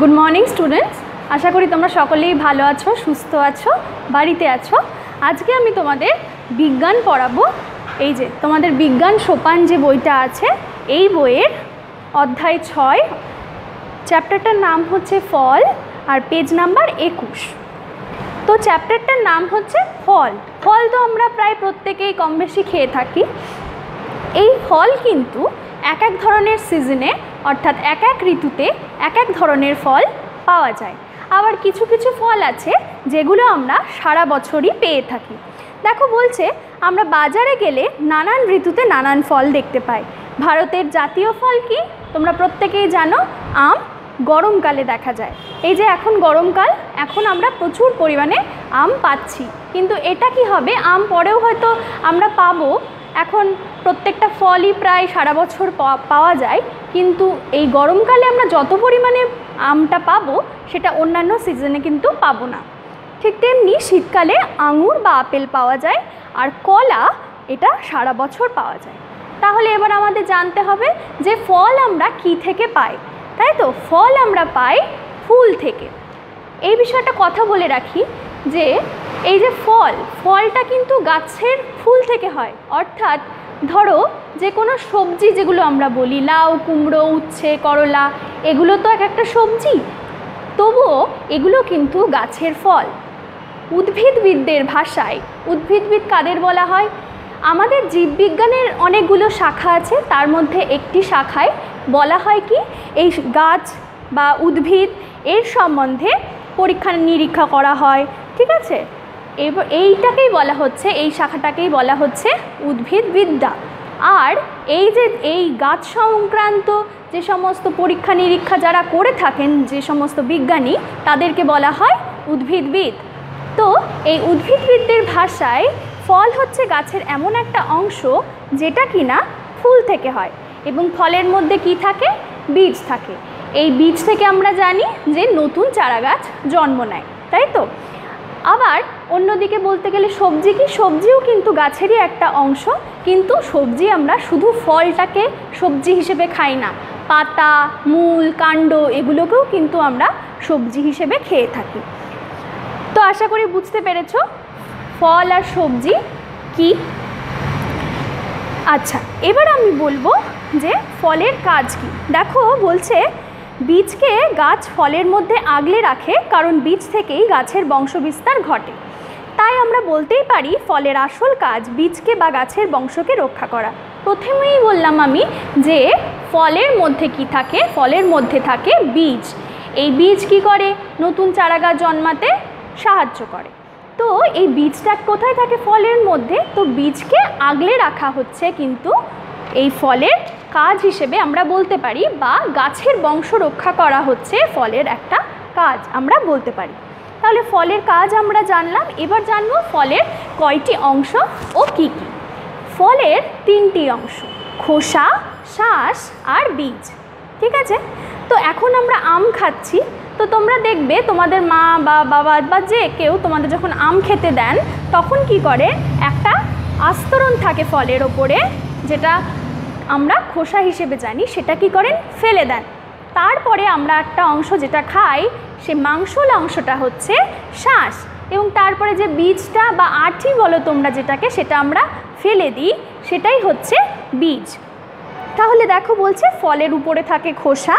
Good morning students আশা করি তোমরা সকলেই ভালো আছো, সুস্থ আছো, বাড়িতে আছো। আজকে আমি তোমাদের বিজ্ঞান পড়াবো। এই যে, তোমাদের বিজ্ঞান সোপান যে বইটা আছে, এই বইয়ের অধ্যায় ছয়। চ্যাপ্টারটার নাম হচ্ছে ফল আর পেজ নাম্বার একুশ। তো চ্যাপ্টারটার নাম হচ্ছে ফল। ফল তো আমরা প্রায় প্রত্যেকেই কম বেশি খেয়ে থাকি। এই ফল কিন্তু এক এক ধরনের সিজনে অর্থাৎ এক এক ঋতুতে এক এক ধরনের ফল পাওয়া যায়। আবার কিছু কিছু ফল আছে যেগুলো আমরা সারা বছরই পেয়ে থাকি। দেখো বলছে, আমরা বাজারে গেলে নানান ঋতুতে নানান ফল দেখতে পাই। ভারতের জাতীয় ফল কি? তোমরা প্রত্যেকেই জানো, আম। গরমকালে দেখা যায়। এই যে এখন গরমকাল, এখন আমরা প্রচুর পরিমাণে আম পাচ্ছি। কিন্তু এটা কি হবে? আম পরেও হয়তো আমরা পাবো। এখন প্রত্যেকটা ফলই প্রায় সারা বছর পাওয়া যায়। কিন্তু এই গরমকালে আমরা যত পরিমাণে আমটা পাবো, সেটা অন্যান্য সিজনে কিন্তু পাবো না। ঠিক তেমনি শীতকালে আঙুর বা আপেল পাওয়া যায়, আর কলা এটা সারা বছর পাওয়া যায়। তাহলে এবার আমাদের জানতে হবে যে ফল আমরা কি থেকে পাই, তাই তো? ফল আমরা পাই ফুল থেকে। এই বিষয়টা কথা বলে রাখি যে, এই যে ফল, ফলটা কিন্তু গাছের ফুল থেকে হয়। অর্থাৎ ধরো, যে কোনো সবজি যেগুলো আমরা বলি, লাউ, কুমড়ো, উচ্ছে, করলা, এগুলো তো এক একটা সবজি। তবুও এগুলো কিন্তু গাছের ফল। উদ্ভিদবিদদের ভাষায়, উদ্ভিদবিদ কাদের বলা হয়? আমাদের জীববিজ্ঞানের অনেকগুলো শাখা আছে, তার মধ্যে একটি শাখায় বলা হয় কি? এই গাছ বা উদ্ভিদ, এর সম্বন্ধে পরীক্ষা নিরীক্ষা করা হয়, ঠিক আছে? এবার এইটাকেই বলা হচ্ছে, এই শাখাটাকেই বলা হচ্ছে উদ্ভিদবিদ্যা আর এই যে, এই গাছ সংক্রান্ত যে সমস্ত পরীক্ষা নিরীক্ষা যারা করে থাকেন, যে সমস্ত বিজ্ঞানী, তাদেরকে বলা হয় উদ্ভিদবিদ। তো এই উদ্ভিদবিদদের ভাষায় ফল হচ্ছে গাছের এমন একটা অংশ যেটা কিনা ফুল থেকে হয় এবং ফলের মধ্যে কি থাকে? বীজ থাকে। এই বীজ থেকে আমরা জানি যে নতুন চারা গাছ জন্ম নেয়, তাই তো? আবার অন্যদিকে বলতে গেলে সবজি কি? সবজিও কিন্তু গাছেরই একটা অংশ। কিন্তু সবজি আমরা শুধু ফলটাকে সবজি হিসেবে খাই না। পাতা, মূল, কাণ্ড এগুলোকেও কিন্তু আমরা সবজি হিসেবে খেয়ে থাকি। তো আশা করি বুঝতে পেরেছ ফল আর সবজি কি? আচ্ছা এবার আমি বলব যে ফলের কাজ কি। দেখো, বলছে বীজকে গাছ ফলের মধ্যে আগলে রাখে কারণ বীজ থেকেই গাছের বংশবিস্তার ঘটে। তাই আমরা বলতেই পারি ফলের আসল কাজ বীজকে বা গাছের বংশকে রক্ষা করা। প্রথমেই বললাম আমি যে ফলের মধ্যে কি থাকে? ফলের মধ্যে থাকে বীজ। এই বীজ কি করে? নতুন চারাগাছ জন্মাতে সাহায্য করে। তো এই বীজটা কোথায় থাকে ফলের মধ্যে? তো বীজকে আগলে রাখা হচ্ছে কিন্তু এই ফলের কাজ হিসেবে আমরা বলতে পারি বা গাছের বংশ রক্ষা করা হচ্ছে ফলের একটা কাজ আমরা বলতে পারি। তাহলে ফলের কাজ আমরা জানলাম। এবার জানব ফলের কয়টি অংশ ও কি কি। ফলের তিনটি অংশ, খোসা শ্বাস আর বীজ, ঠিক আছে? তো এখন আমরা আম খাচ্ছি। তো তোমরা দেখবে তোমাদের মা, বা বাবা, বা যে কেউ তোমাদের যখন আম খেতে দেন, তখন কি করে? একটা আস্তরণ থাকে ফলের ওপরে, যেটা আমরা খোসা হিসেবে জানি, সেটা কি করেন? ফেলে দেন। তারপরে আমরা একটা অংশ যেটা খাই সে মাংসল অংশটা হচ্ছে শ্বাস এবং তারপরে যে বীজটা বা আঠি বলো তোমরা যেটাকে, সেটা আমরা ফেলে দিই, সেটাই হচ্ছে বীজ। তাহলে দেখো বলছে, ফলের উপরে থাকে খোসা।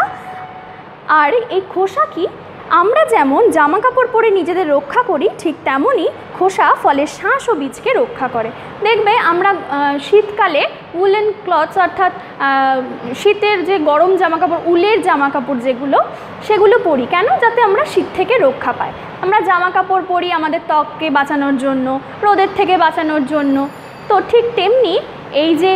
আর এই খোসা কি? আমরা যেমন জামা কাপড় পরে নিজেদের রক্ষা করি, ঠিক তেমনই খোসা ফলের শ্বাস ও বীজকে রক্ষা করে। দেখবে আমরা শীতকালে উলেন ক্লথস অর্থাৎ শীতের যে গরম জামা কাপড় উলের জামা কাপড় যেগুলো, সেগুলো পরি। কেন? যাতে আমরা শীত থেকে রক্ষা পাই। আমরা জামা কাপড় পরি আমাদের ত্বককে বাঁচানোর জন্য, রোদের থেকে বাঁচানোর জন্য। তো ঠিক তেমনি এই যে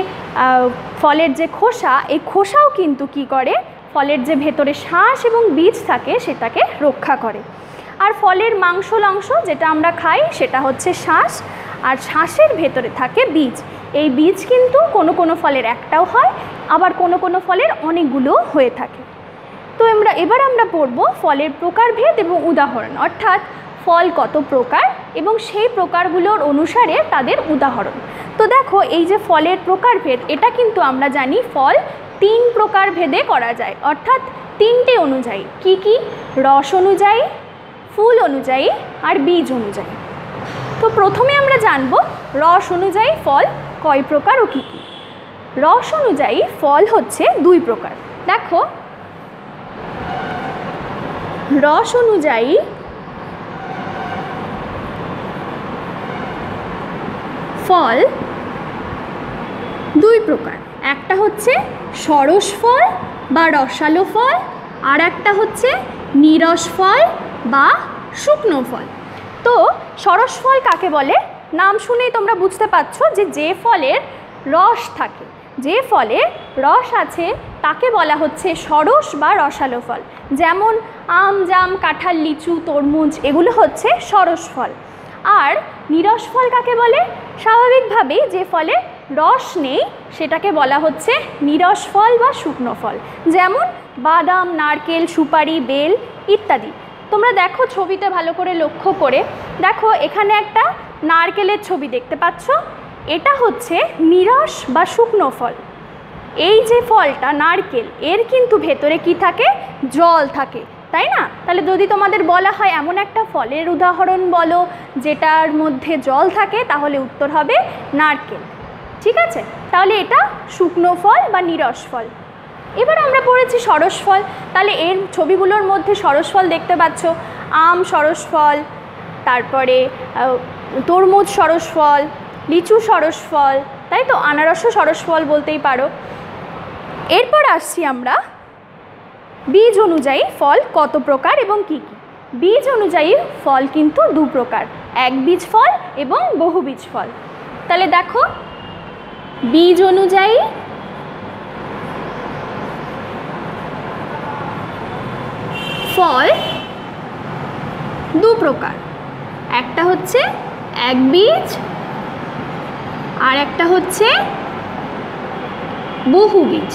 ফলের যে খোসা, এই খোসাও কিন্তু কি করে? ফলের যে ভেতরে শ্বাস এবং বীজ থাকে, সেটাকে রক্ষা করে। আর ফলের মাংসল অংশ যেটা আমরা খাই, সেটা হচ্ছে শ্বাস আর শ্বাসের ভেতরে থাকে বীজ। এই বীজ কিন্তু কোনো কোনো ফলের একটাও হয়, আবার কোনো কোনো ফলের অনেকগুলো হয়ে থাকে। তো আমরা, এবার আমরা পড়ব ফলের প্রকারভেদ এবং উদাহরণ। অর্থাৎ ফল কত প্রকার এবং সেই প্রকারগুলোর অনুসারে তাদের উদাহরণ। তো দেখো, এই যে ফলের প্রকারভেদ, এটা কিন্তু আমরা জানি ফল তিন প্রকার ভেদে করা যায়। অর্থাৎ তিনটে অনুযায়ী, কি কি? রস অনুযায়ী, ফুল অনুযায়ী আর বীজ অনুযায়ী। তো প্রথমে আমরা জানব রস অনুযায়ী ফল কয় প্রকার ও কী কী? রস অনুযায়ী ফল হচ্ছে দুই প্রকার। দেখো, রস অনুযায়ী ফল দুই প্রকার। একটা হচ্ছে সরস ফল বা রসালো ফল, আর একটা হচ্ছে নিরস ফল বা শুকনো ফল। তো সরস ফল কাকে বলে? নাম শুনেই তোমরা বুঝতে পারছ যে যে ফলের রস থাকে, যে ফলে রস আছে তাকে বলা হচ্ছে সরস বা রসালো ফল। যেমন আম, জাম, কাঁঠাল, লিচু, তরমুজ, এগুলো হচ্ছে সরস ফল। আর নিরস ফল কাকে বলে? স্বাভাবিকভাবেই যে ফলে রস নেই, সেটাকে বলা হচ্ছে নিরস ফল বা শুকনো ফল। যেমন বাদাম, নারকেল, সুপারি, বেল ইত্যাদি। তোমরা দেখো ছবিতে ভালো করে লক্ষ্য করে। দেখো এখানে একটা নারকেলের ছবি দেখতে পাচ্ছ। এটা হচ্ছে নিরস বা শুকনো ফল। এই যে ফলটা নারকেল, এর কিন্তু ভেতরে কি থাকে? জল থাকে, তাই না? তাহলে যদি তোমাদের বলা হয় এমন একটা ফলের উদাহরণ বলো, যেটার মধ্যে জল থাকে, তাহলে উত্তর হবে নারকেল। ঠিক আছে? তাহলে এটা শুকনো ফল বা নিরস ফল। এবার আমরা পড়েছি সরস ফল। তাহলে এর ছবিগুলোর মধ্যে সরস ফল দেখতে পাচ্ছ। আম সরস ফল, তারপরে তরমুজ সরস ফল, লিচু সরস ফল, তাই তো? আনারসও সরস ফল বলতেই পারো। এরপর আসছি আমরা বীজ অনুযায়ী ফল কত প্রকার এবং কি কি? বীজ অনুযায়ী ফল কিন্তু দু প্রকার। এক বীজ ফল এবং বহু বীজ ফল। তাহলে দেখো বীজ অনুযায়ী ফল দু প্রকার। একটা হচ্ছে এক বীজ, আর একটা হচ্ছে বহু বীজ।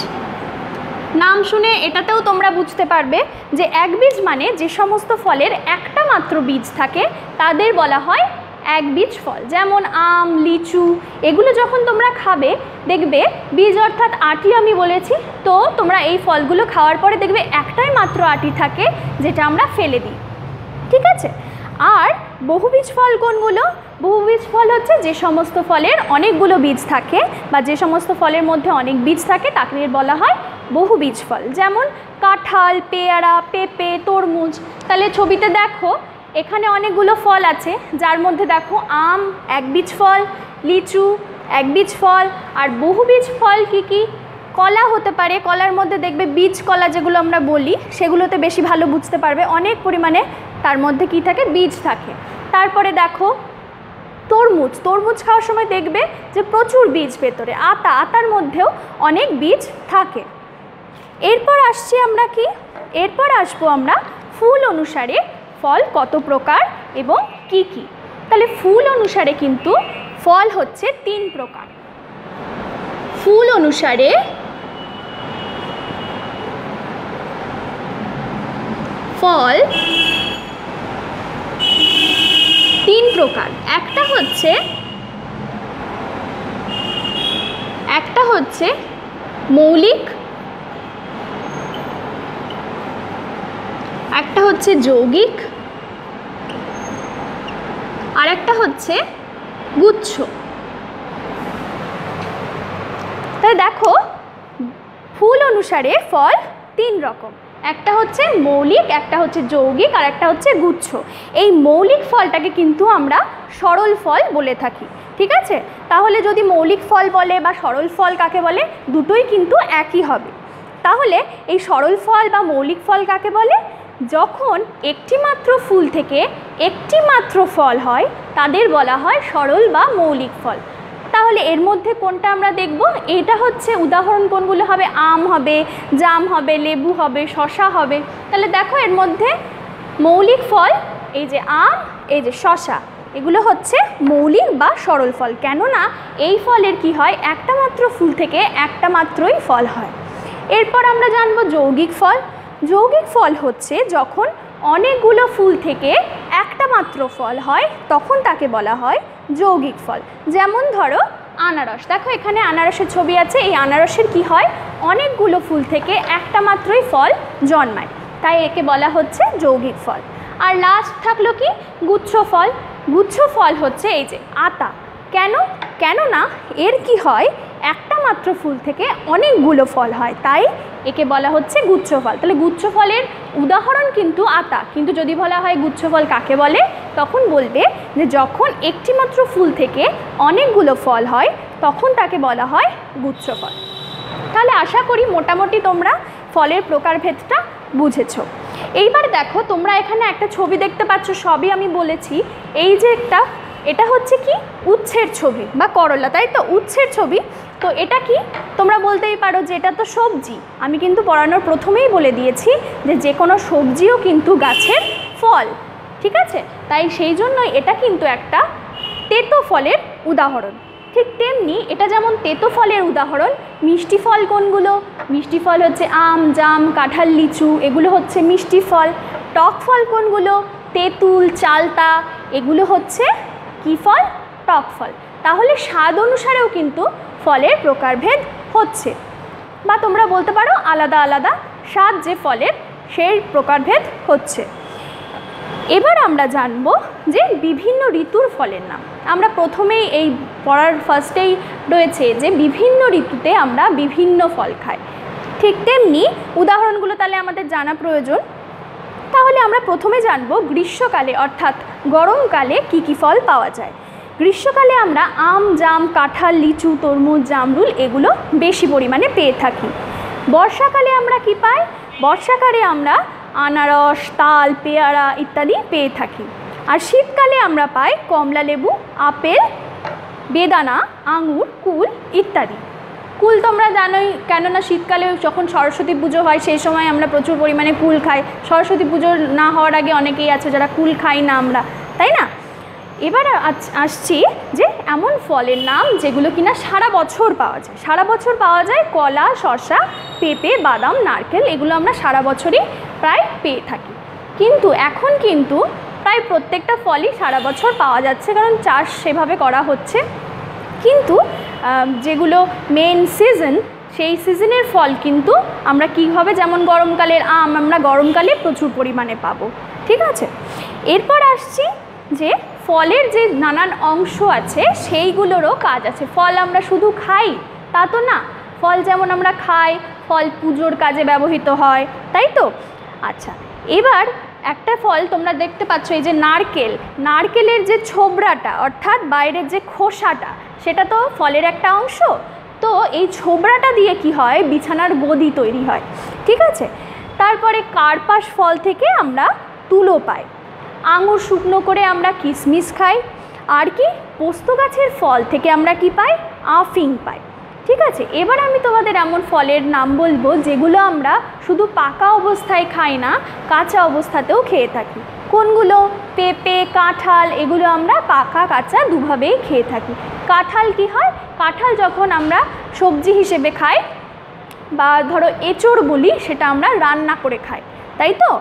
নাম শুনে এটাতেও তোমরা বুঝতে পারবে যে এক বীজ মানে যে সমস্ত ফলের একটা মাত্র বীজ থাকে, তাদের বলা হয় এক বীজ ফল, যেমন আম, লিচু, এগুলো যখন তোমরা খাবে, দেখবে বীজ অর্থাৎ আটি আমি বলেছি, তো তোমরা এই ফলগুলো খাওয়ার পরে দেখবে একটাই মাত্র আটি থাকে, যেটা আমরা ফেলে দিই। ঠিক আছে? আর বহুবীজ ফল কোনগুলো? বহুবীজ ফল হচ্ছে যে সমস্ত ফলের অনেকগুলো বীজ থাকে, বা যে সমস্ত ফলের মধ্যে অনেক বীজ থাকে, তাকে বলা হয় বহুবীজ ফল। যেমন কাঁঠাল, পেয়ারা, পেঁপে, তরমুজ। তাহলে ছবিতে দেখো এখানে অনেকগুলো ফল আছে, যার মধ্যে দেখো আম এক বীজ ফল, লিচু এক বীজ ফল, আর বহুবীজ ফল কি কি? কলা হতে পারে, কলার মধ্যে দেখবে বীজ কলা যেগুলো আমরা বলি, সেগুলোতে বেশি ভালো বুঝতে পারবে, অনেক পরিমাণে তার মধ্যে কি থাকে? বীজ থাকে। তারপরে দেখো তরমুজ তরমুজ খাওয়ার সময় দেখবে যে প্রচুর বীজ ভেতরে, আতা, আতার মধ্যেও অনেক বীজ থাকে। এরপর আসছি আমরা কি? এরপর আসব আমরা ফুল অনুসারে ফল কত প্রকার এবং কি কি? তাহলে ফুল অনুসারে কিন্তু ফল হচ্ছে তিন প্রকার। ফুল অনুসারে ফল তিন প্রকার। একটা হচ্ছে একটা হচ্ছে মৌলিক, একটা হচ্ছে যৌগিক আর একটা হচ্ছে গুচ্ছ। তাই দেখো, ফুল অনুসারে ফল তিন রকম। একটা হচ্ছে মৌলিক, একটা হচ্ছে যৌগিক, আর একটা হচ্ছে গুচ্ছ। এই মৌলিক ফলটাকে কিন্তু আমরা সরল ফল বলে থাকি, ঠিক আছে? তাহলে যদি মৌলিক ফল বলে বা সরল ফল কাকে বলে, দুটোই কিন্তু একই হবে। তাহলে এই সরল ফল বা মৌলিক ফল কাকে বলে? যখন একটি মাত্র ফুল থেকে একটি মাত্র ফল হয়, তাদের বলা হয় সরল বা মৌলিক ফল। তাহলে এর মধ্যে কোনটা আমরা দেখব? এটা হচ্ছে উদাহরণ কোনগুলো হবে? আম হবে, জাম হবে, লেবু হবে শশা হবে। তাহলে দেখো এর মধ্যে মৌলিক ফল, এই যে আম, এই যে শশা এগুলো হচ্ছে মৌলিক বা সরল ফল। কেননা এই ফলের কি হয়? একটা মাত্র ফুল থেকে একটা মাত্রই ফল হয়। এরপর আমরা জানব যৌগিক ফল। যৌগিক ফল হচ্ছে যখন অনেকগুলো ফুল থেকে একটা মাত্র ফল হয়, তখন তাকে বলা হয় যৌগিক ফল। যেমন ধরো আনারস। দেখো এখানে আনারসের ছবি আছে, এই আনারসের কি হয়? অনেকগুলো ফুল থেকে একটা মাত্রই ফল জন্মায়, তাই একে বলা হচ্ছে যৌগিক ফল। আর লাস্ট থাকল কি? গুচ্ছ ফল। গুচ্ছ ফল হচ্ছে এই যে আতা। কেন? কেননা এর কি হয়? একটা মাত্র ফুল থেকে অনেকগুলো ফল হয়, তাই একে বলা হচ্ছে গুচ্ছ ফল তাহলে গুচ্ছ ফলের উদাহরণ কিন্তু আতা। কিন্তু যদি বলা হয় গুচ্ছ ফল কাকে বলে? তখন বলবে যে যখন একটি মাত্র ফুল থেকে অনেকগুলো ফল হয়, তখন তাকে বলা হয় গুচ্ছ ফল তাহলে আশা করি মোটামুটি তোমরা ফলের প্রকারভেদটা বুঝেছ। এইবার দেখো, তোমরা এখানে একটা ছবি দেখতে পাচ্ছ, সবই আমি বলেছি। এই যে একটা, এটা হচ্ছে কি? উচ্ছের ছবি বা করলা, তাই তো? উচ্ছের ছবি। তো এটা কি? তোমরা বলতেই পারো যে এটা তো সবজি। আমি কিন্তু পড়ানোর প্রথমেই বলে দিয়েছি যে যে কোনো সবজিও কিন্তু গাছের ফল, ঠিক আছে? তাই সেই জন্যই এটা কিন্তু একটা তেতো ফলের উদাহরণ। ঠিক তেমনি এটা যেমন তেতো ফলের উদাহরণ, মিষ্টি ফল কোনগুলো? মিষ্টি ফল হচ্ছে আম, জাম, কাঁঠাল, লিচু, এগুলো হচ্ছে মিষ্টি ফল। টক ফল কোনগুলো? তেঁতুল, চালতা, এগুলো হচ্ছে কি ফল? টক ফল। তাহলে স্বাদ অনুসারেও কিন্তু ফলের প্রকারভেদ হচ্ছে। বা তোমরা বলতে পারো আলাদা আলাদা স্বাদ যে ফলের, সেই প্রকারভেদ হচ্ছে। এবার আমরা জানব যে বিভিন্ন ঋতুর ফলের নাম। আমরা প্রথমেই এই পড়ার ফার্স্টেই রয়েছে যে বিভিন্ন ঋতুতে আমরা বিভিন্ন ফল খাই। ঠিক তেমনি উদাহরণগুলো তাহলে আমাদের জানা প্রয়োজন। তাহলে আমরা প্রথমে জানব গ্রীষ্মকালে অর্থাৎ গরমকালে কি কি ফল পাওয়া যায়। গ্রীষ্মকালে আমরা আম, জাম, কাঁঠাল, লিচু, তরমুজ, জামরুল এগুলো বেশি পরিমাণে পেয়ে থাকি। বর্ষাকালে আমরা কি পাই? বর্ষাকালে আমরা আনারস, তাল, পেয়ারা ইত্যাদি পেয়ে থাকি। আর শীতকালে আমরা পাই কমলা লেবু, আপেল, বেদানা, আঙুর, কুল ইত্যাদি। কুল তোমরা জানোই, কেননা শীতকালে যখন সরস্বতী পুজো হয়, সেই সময় আমরা প্রচুর পরিমাণে কুল খাই। সরস্বতী পুজো না হওয়ার আগে অনেকেই আছে যারা কুল খাই না আমরা, তাই না? এবার আসছি যে এমন ফলের নাম যেগুলো কিনা সারা বছর পাওয়া যায়। সারা বছর পাওয়া যায় কলা, শসা, পেঁপে, বাদাম, নারকেল, এগুলো আমরা সারা বছরই প্রায় পেয়ে থাকি। কিন্তু এখন কিন্তু প্রায় প্রত্যেকটা ফলই সারা বছর পাওয়া যাচ্ছে কারণ চাষ সেভাবে করা হচ্ছে। কিন্তু যেগুলো মেন সিজন সেই সিজনের ফল কিন্তু আমরা কীভাবে যেমন গরমকালের আম, আমরা গরমকালে প্রচুর পরিমাণে পাবো। ঠিক আছে? এরপর আসছি যে ফলের যে নানান অংশ আছে, সেইগুলোরও কাজ আছে। ফল আমরা শুধু খাই, তা তো না। ফল যেমন আমরা খাই, ফল পুজোর কাজে ব্যবহৃত হয়, তাই তো? আচ্ছা এবার একটা ফল তোমরা দেখতে পাচ্ছ, এই যে নারকেল। নারকেলের যে ছোবড়াটা, অর্থাৎ বাইরের যে খোসাটা, সেটা তো ফলের একটা অংশ। তো এই ছোবড়াটা দিয়ে কি হয়? বিছানার গদি তৈরি হয়। ঠিক আছে? তারপরে কার্পাস ফল থেকে আমরা তুলো পাই। আঙুর শুকনো করে আমরা কিশমিশ খাই। আর কি, পোস্ত গাছের ফল থেকে আমরা কি পাই? আফিং পাই। ঠিক আছে, এবার আমি তোমাদের এমন ফলের নাম বলব যেগুলো আমরা শুধু পাকা অবস্থায় খাই না, কাঁচা অবস্থাতেও খেয়ে থাকি। কোনগুলো? পেঁপে, কাঁঠাল, এগুলো আমরা পাকা কাঁচা দুভাবেই খেয়ে থাকি। কাঁঠাল কি হয়? কাঁঠাল যখন আমরা সবজি হিসেবে খাই বা ধরো এঁচড় বলি, সেটা আমরা রান্না করে খাই। তাই তো?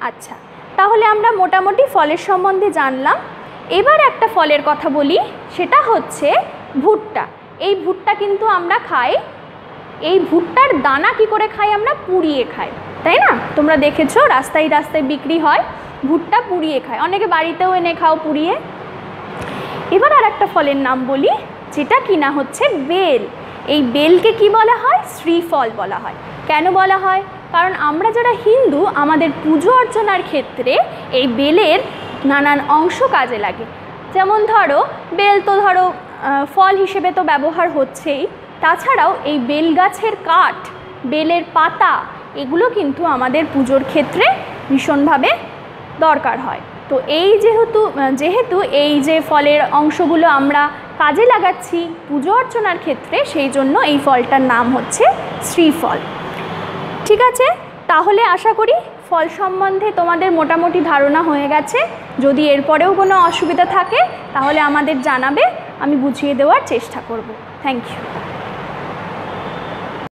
আচ্ছা তাহলে আমরা মোটামুটি ফলের সম্বন্ধে জানলাম। এবার একটা ফলের কথা বলি, সেটা হচ্ছে ভুট্টা। এই ভুট্টা কিন্তু আমরা খাই, এই ভুট্টার দানা কি করে খাই আমরা? পুড়িয়ে খাই, তাই না? তোমরা দেখেছ, রাস্তায় রাস্তায় বিক্রি হয়, ভুট্টা পুড়িয়ে খায়। অনেকে বাড়িতেও এনে খাও পুড়িয়ে। এবার আর একটা ফলের নাম বলি, যেটা কিনা হচ্ছে বেল। এই বেলকে কি বলা হয়? শ্রীফল বলা হয়। কেন বলা হয়? কারণ আমরা যারা হিন্দু, আমাদের পুজো অর্চনার ক্ষেত্রে এই বেলের নানান অংশ কাজে লাগে। যেমন ধরো, বেল তো ধরো ফল হিসেবে তো ব্যবহার হচ্ছেই। তাছাড়াও এই বেল গাছের কাঠ, বেলের পাতা, এগুলো কিন্তু আমাদের পুজোর ক্ষেত্রে ভীষণভাবে দরকার হয়। তো এই যেহেতু যেহেতু এই যে ফলের অংশগুলো আমরা কাজে লাগাচ্ছি পুজো অর্চনার ক্ষেত্রে, সেই জন্য এই ফলটার নাম হচ্ছে শ্রীফল। ঠিক আছে? তাহলে আশা করি ফল সম্বন্ধে তোমাদের মোটামুটি ধারণা হয়ে গেছে। যদি এরপরেও কোনো অসুবিধা থাকে, তাহলে আমাদের জানাবে, আমি বুঝিয়ে দেওয়ার চেষ্টা করব। Thank you